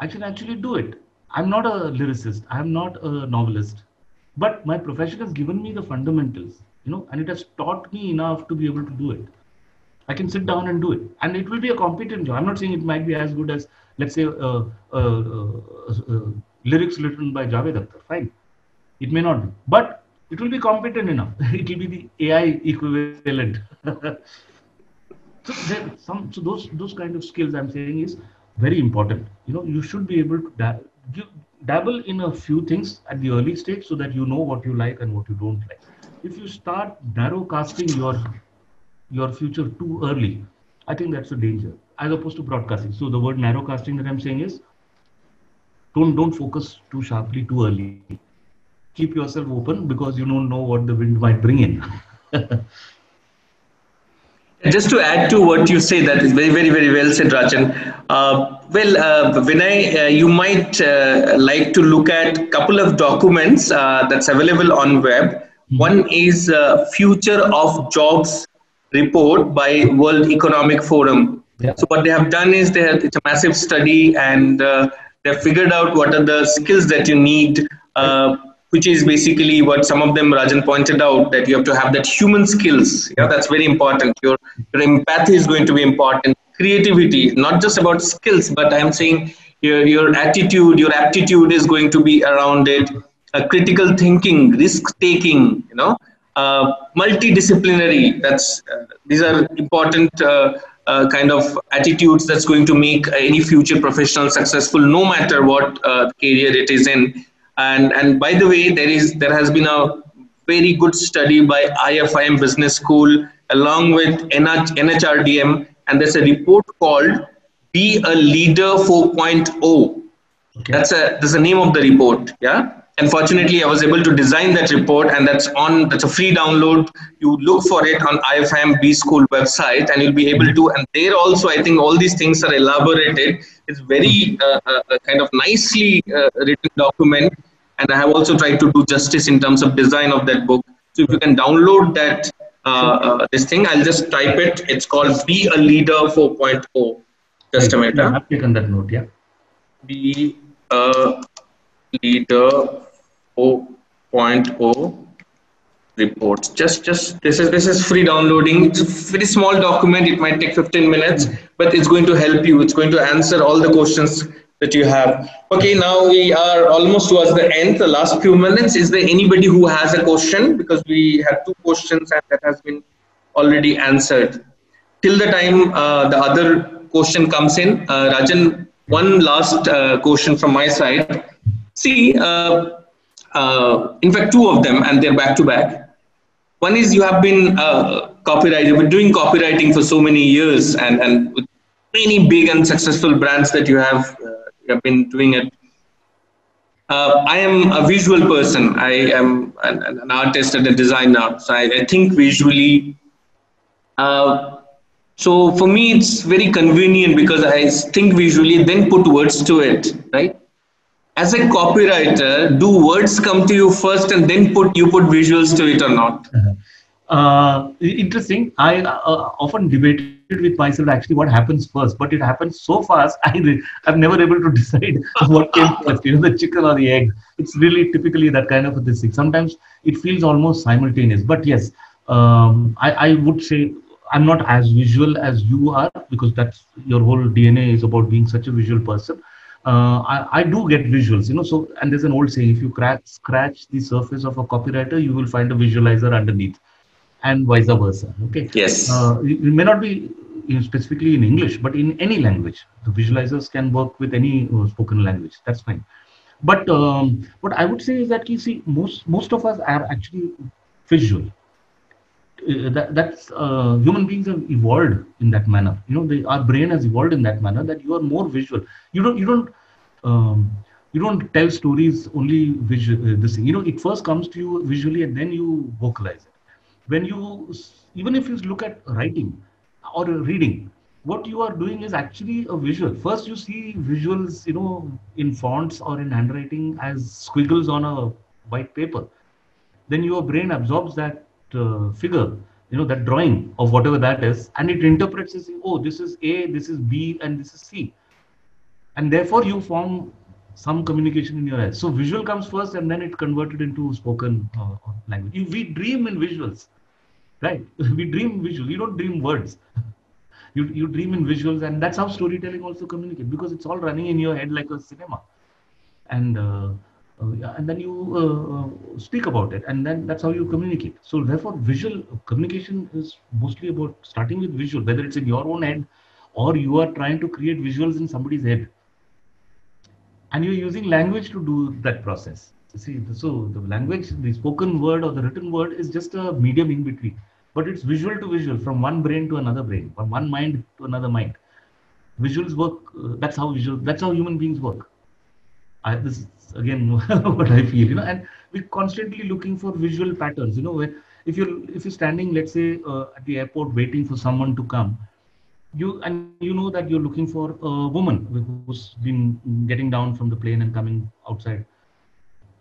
i can actually do it i'm not a lyricist i'm not a novelist but my profession has given me the fundamentals you know and it has taught me enough to be able to do it i can sit down and do it and it will be a competent job i'm not saying it might be as good as let's say uh, uh, uh, lyrics written by javed akhtar fine it may not be but it will be competent enough. it will be the AI equivalent. so some so those those kind of skills I'm saying is very important. You know, you should be able to dab, dabble in a few things at the early stage so that you know what you like and what you don't like. If you start narrow casting your your future too early, I think that's a danger as opposed to broadcasting. So the word narrow casting that I'm saying is don't don't focus too sharply too early keep yourself open because you don't know what the wind might bring in. Just to add to what you say, that is very, very, very well said, Rajan. Uh, well, uh, Vinay, uh, you might uh, like to look at a couple of documents uh, that's available on web. Mm-hmm. One is uh, Future of Jobs report by World Economic Forum. Yeah. So what they have done is they have, it's a massive study and they've figured out what are the skills that you need which is basically what some of them Rajan pointed out that you have to have that human skills. Yeah, that's very important. Your your empathy is going to be important. Creativity, not just about skills, but I'm saying your your attitude, your aptitude is going to be around it. Uh, critical thinking, risk taking, you know, uh, multidisciplinary. That's uh, these are important. Uh, uh, kind of attitudes that's going to make any future professional successful no matter what uh, career it is in and and by the way, there is there has been a very good study by IFIM Business School along with NH, NHRDN, and there's a report called "Be a Leader 4.0." Okay. That's a that's the name of the report. Yeah. Unfortunately, I was able to design that report, and that's on that's a free download. You look for it on IFIM B School website, and you'll be able to. And there also, I think all these things are elaborated. It's very uh, uh, kind of nicely uh, written document and I have also tried to do justice in terms of design of that book. So if you can download that uh, uh, this thing, I'll just type it. It's called Be a Leader 4.0. Just a minute. I've taken that note. Yeah. Be a Leader 4.0 reports just just this is this is free downloading it's a very small document it might take 15 minutes but it's going to help you it's going to answer all the questions that you have. Okay, now we are almost towards the end, the last few minutes. Is there anybody who has a question? Because we have two questions and that has been already answered. Till the time uh, the other question comes in, uh, Rajan, one last uh, question from my side. See, uh, uh, in fact, two of them, and they're back to back. One is you have been uh, copywriter, you've been doing copywriting for so many years, and and many big and successful brands that you have have been doing it. Uh, I am a visual person. I am an, an artist and a designer. So I, I think visually. Uh, so for me, it's very convenient because I think visually, then put words to it, right? As a copywriter, do words come to you first and then put you put visuals to it or not? Uh-huh. Uh, interesting. I uh, often debated with myself actually what happens first, but it happens so fast. I I'm never able to decide what came first, you know, the chicken or the egg. It's really typically that kind of a thing. Sometimes it feels almost simultaneous. But yes, um, I, I would say I'm not as visual as you are because that's your whole DNA is about being such a visual person. Uh, I, I, do get visuals, you know. So, and there's an old saying: if you crack, scratch the surface of a copywriter, you will find a visualizer underneath and vice versa. Okay. Yes. Uh, it may not be specifically in English, but in any language, the visualizers can work with any uh, spoken language. That's fine. But um, what I would say is that you see, most most of us are actually visual. Uh, that, that's uh, human beings have evolved in that manner. You know, they, our brain has evolved in that manner that you are more visual. You don't you don't um, you don't tell stories only visual. Uh, this thing. You know, it first comes to you visually and then you vocalize it when you even if you look at writing or reading what you are doing is actually a visual. First, you see visuals, you know, in fonts or in handwriting as squiggles on a white paper. Then your brain absorbs that uh, figure, you know, that drawing of whatever that is, and it interprets as, oh, this is A, this is B, and this is C. And therefore, you form some communication in your head. So visual comes first, and then it converted into spoken uh, language. We dream in visuals, right? we dream visual. You don't dream words. you, you dream in visuals and that's how storytelling also communicates because it's all running in your head like a cinema and uh, uh, and then you uh, uh, speak about it and then that's how you communicate so therefore visual communication is mostly about starting with visual whether it's in your own head or you are trying to create visuals in somebody's head and you're using language to do that process. See so the language the spoken word or the written word is just a medium in between. But it's visual to visual from one brain to another brain from one mind to another mind. Visuals work uh, that's how visual that's how human beings work. I, this is again what i feel you know and we're constantly looking for visual patterns you know where if you're if you're standing let's say uh, at the airport waiting for someone to come you and you know that you're looking for a woman who's been getting down from the plane and coming outside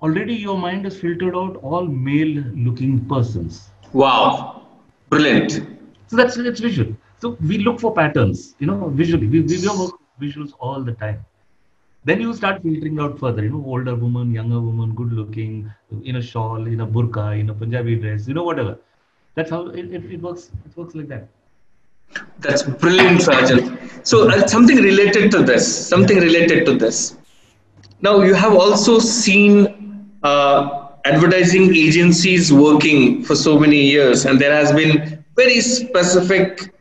already your mind has filtered out all male looking persons wow Brilliant. So that's it's visual. So we look for patterns, you know, visually. We, we work visuals all the time. Then you start filtering out further, you know, older woman, younger woman, good looking, in a shawl, in a burqa, in a Punjabi dress, you know, whatever. That's how it, it, it works. It works like that. That's brilliant, Rajan. So uh, something related to this, something related to this. Now you have also seen uh, advertising agencies working for so many years, and there has been very specific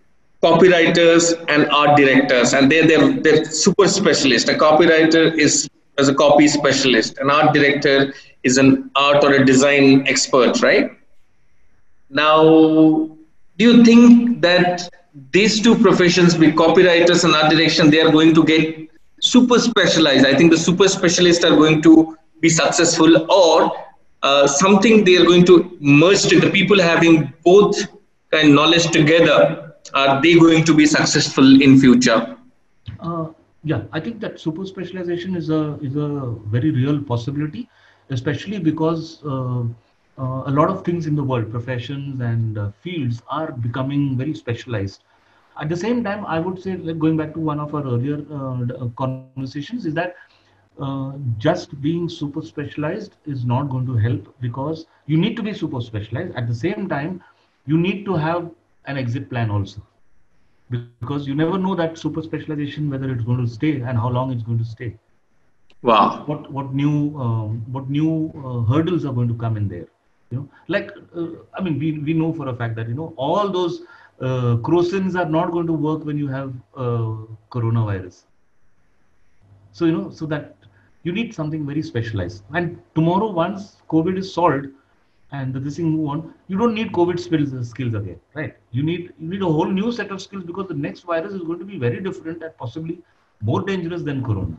copywriters and art directors, and they're, they're, they're super specialist. A copywriter is as a copy specialist, an art director is an art or a design expert, right? Now, do you think that these two professions, be copywriters and art direction, they are going to get super specialized? I think the super specialists are going to be successful, or uh, something they are going to merge to the people having both kind knowledge together are they going to be successful in future? Uh, yeah i think that super specialization is a is a very real possibility especially because uh, uh, a lot of things in the world professions and uh, fields are becoming very specialized at the same time i would say like going back to one of our earlier uh, conversations is that uh, just being super specialized is not going to help because you need to be super specialized. At the same time, you need to have an exit plan also because you never know that super specialization whether it's going to stay and how long it's going to stay. Wow. What what new um, what new uh, hurdles are going to come in there? You know, like uh, I mean, we we know for a fact that you know all those uh, crocins are not going to work when you have uh, coronavirus. So you know, so that you need something very specialized. And tomorrow, once COVID is solved and this thing move on, you don't need COVID skills, skills again, right? You need you need a whole new set of skills because the next virus is going to be very different and possibly more dangerous than corona.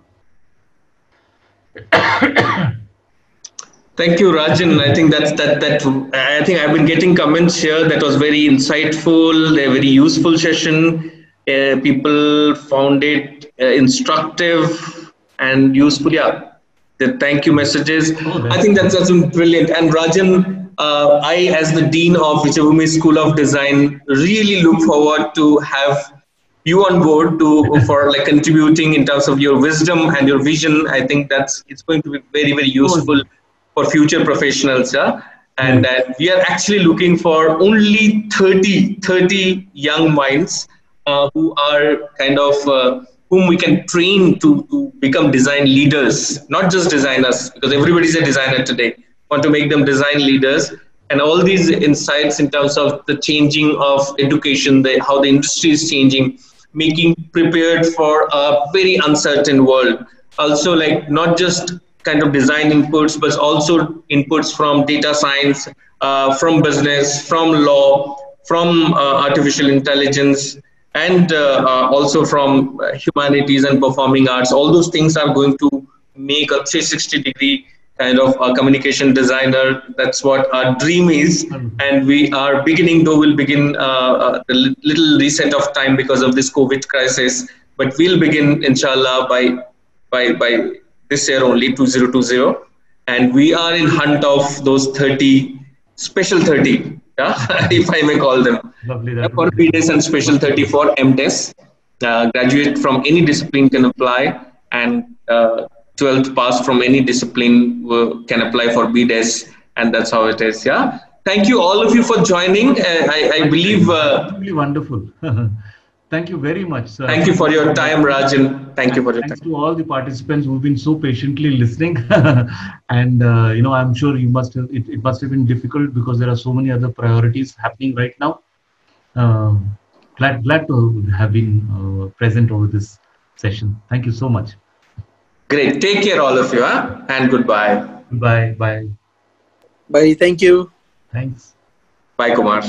Thank you, Rajan. I think that's that that I think I've been getting comments here. That was very insightful, a very useful session. Uh, people found it uh, instructive and useful. Yeah, the thank you messages. Oh, I think that's, that's brilliant. And Rajan, uh, I, as the Dean of Vijaybhoomi School of Design, really look forward to have you on board to for like contributing in terms of your wisdom and your vision. I think that's it's going to be very very useful for future professionals. Yeah? And uh, we are actually looking for only 30, 30 young minds uh, who are kind of uh, whom we can train to, to become design leaders, not just designers, because everybody's a designer today. Want to make them design leaders, and all these insights in terms of the changing of education, the, how the industry is changing, making prepared for a very uncertain world. Also, like not just kind of design inputs, but also inputs from data science, uh, from business, from law, from uh, artificial intelligence, and uh, uh, also from humanities and performing arts. All those things are going to make a 360 degree kind of a communication designer. That's what our dream is. And we are beginning, though we'll begin uh, uh, little reset of time because of this COVID crisis. But we'll begin, inshallah, by by by this year only, 2020. And we are in hunt of those 30 special 30, yeah, if I may call them. Lovely. For BDES and special 30 for MDES. Uh, graduate from any discipline can apply and uh, 12th pass from any discipline can apply for BDES and that's how it is. Yeah. Thank you all of you for joining. Uh, I, I believe. Uh, wonderful. Thank you very much, sir. Thank you for your time, Rajan. Thank you for your Thanks time. to all the participants who've been so patiently listening. and, uh, you know, I'm sure you must have, it, it, must have been difficult because there are so many other priorities happening right now. Um, glad, glad to have been uh, present over this session. Thank you so much. Great. Take care, all of you, huh? and goodbye. Goodbye. Bye. Bye. Thank you. Thanks. Bye, Kumar.